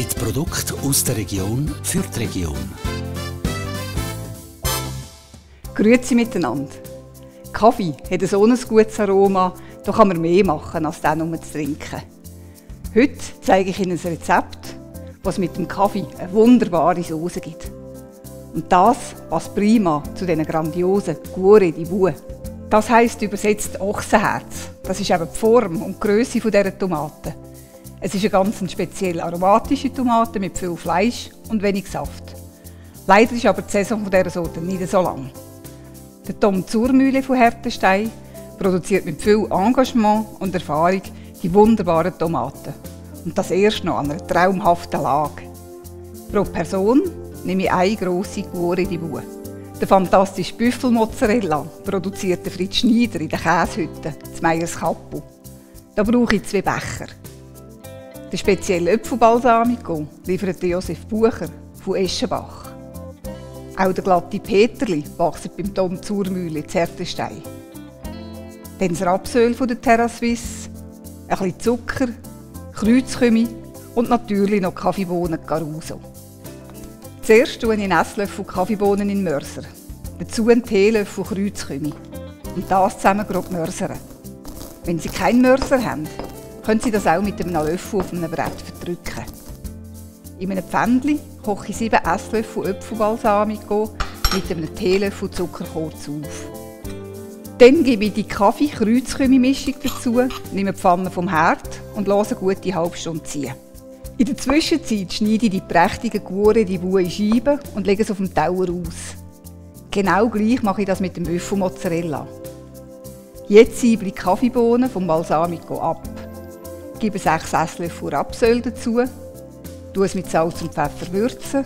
Mit Produkten aus der Region für die Region. Grüezi miteinander. Kaffee hat so ein gutes Aroma, da kann man mehr machen, als den nur zu trinken. Heute zeige ich Ihnen ein Rezept, was mit dem Kaffee eine wunderbare Soße gibt. Und das passt prima zu diesen grandiosen Guore di Bue. Das heisst übersetzt Ochsenherz. Das ist eben die Form und die Grösse dieser Tomaten. Es ist eine ganz speziell aromatische Tomate mit viel Fleisch und wenig Saft. Leider ist aber die Saison dieser Sorte nicht so lang. Der Tom Zurmühle von Hertenstein produziert mit viel Engagement und Erfahrung die wunderbaren Tomaten. Und das erst noch an einer traumhaften Lage. Pro Person nehme ich eine grosse Guore di Bue. Der fantastische Büffelmozzarella produziert Fritz Schneider in der Käsehütte zu Meyers Kappel. Da brauche ich zwei Becher. Den speziellen Öpfelbalsamico liefert Josef Bucher von Eschenbach. Auch der glatte Peterli wächst beim Tom Zurmühle in Zertenstein. Dann das Rapsöl von der Terra Suisse, ein bisschen Zucker, Kreuzkümmel und natürlich noch Kaffeebohnen Caruso. Zuerst tue ich einen Esslöffel Kaffeebohnen in Mörser. Dazu einen Teelöffel Kreuzkümmel. Und das zusammen grob mörsern. Wenn Sie keinen Mörser haben, können Sie das auch mit einem Löffel auf einem Brett verdrücken. In einem Pfändchen koche ich 7 Esslöffel Öpfelbalsamico mit einem Teelöffel Zucker kurz auf. Dann gebe ich die Kaffee-Kreuzkümmel-Mischung dazu, nehme die Pfanne vom Herd und lasse gut die halbe Stunde ziehen. In der Zwischenzeit schneide ich die prächtigen Guare die Wue in Scheiben und lege es auf dem Tauer aus. Genau gleich mache ich das mit dem Büffelmozzarella. Jetzt sieble ich die Kaffeebohnen vom Balsamico ab. Gebe 6 Esslöffel Rapsöl dazu, tue es mit Salz und Pfeffer würzen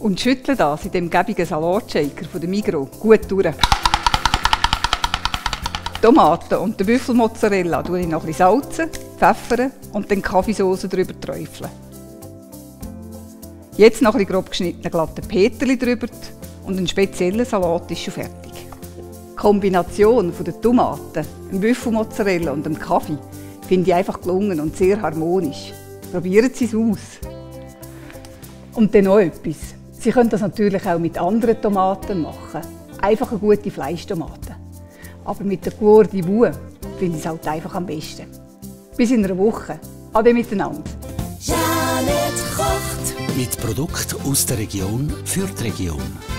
und schüttle das in dem gäbigen Salatshaker von der Migros gut durch. Tomaten und den Büffelmozzarella tue ich noch ein salzen, pfeffern und dann Kaffeesauce drüber träufeln. Jetzt noch ein grob geschnittene glatte Peterli drüber und ein spezieller Salat ist schon fertig. Die Kombination von den Tomaten, dem Büffelmozzarella und dem Kaffee finde ich einfach gelungen und sehr harmonisch. Probieren Sie es aus. Und dann noch etwas. Sie können das natürlich auch mit anderen Tomaten machen. Einfach eine gute Fleischtomate. Aber mit der Cour di Bue finde ich es halt einfach am besten. Bis in einer Woche. Ade miteinander. Janet kocht. Mit Produkten aus der Region für die Region.